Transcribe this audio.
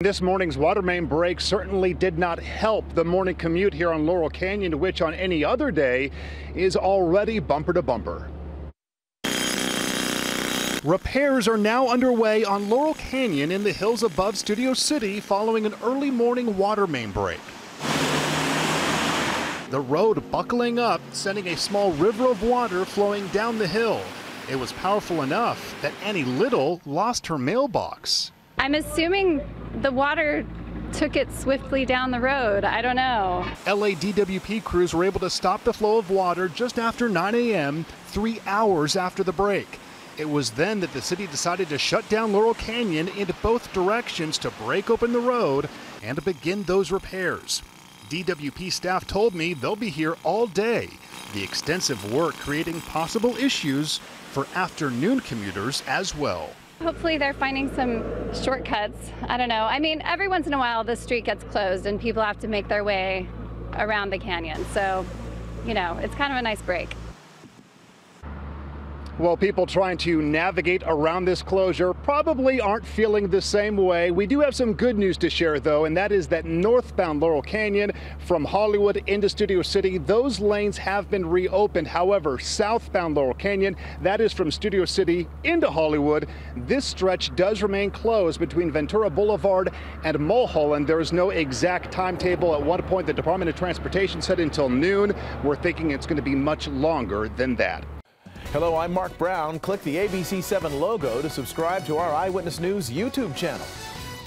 This morning's water main break certainly did not help the morning commute here on Laurel Canyon, which on any other day is already bumper to bumper. Repairs are now underway on Laurel Canyon in the hills above Studio City following an early morning water main break. The road buckling up, sending a small river of water flowing down the hill. It was powerful enough that Annie Little lost her mailbox. I'm assuming the water took it swiftly down the road. I don't know. LA DWP crews were able to stop the flow of water just after 9 a.m., three hours after the break. It was then that the city decided to shut down Laurel Canyon in both directions to break open the road and to begin those repairs. DWP staff told me they'll be here all day. The extensive work creating possible issues for afternoon commuters as well. Hopefully they're finding some shortcuts. I don't know. I mean, every once in a while the street gets closed and people have to make their way around the canyon. So, you know, it's kind of a nice break. Well, people trying to navigate around this closure probably aren't feeling the same way. We do have some good news to share, though, and that is that northbound Laurel Canyon from Hollywood into Studio City, those lanes have been reopened. However, southbound Laurel Canyon, that is from Studio City into Hollywood, this stretch does remain closed between Ventura Boulevard and Mulholland. There is no exact timetable. At one point, the Department of Transportation said until noon. We're thinking it's going to be much longer than that. Hello, I'm Mark Brown. Click the ABC7 logo to subscribe to our Eyewitness News YouTube channel.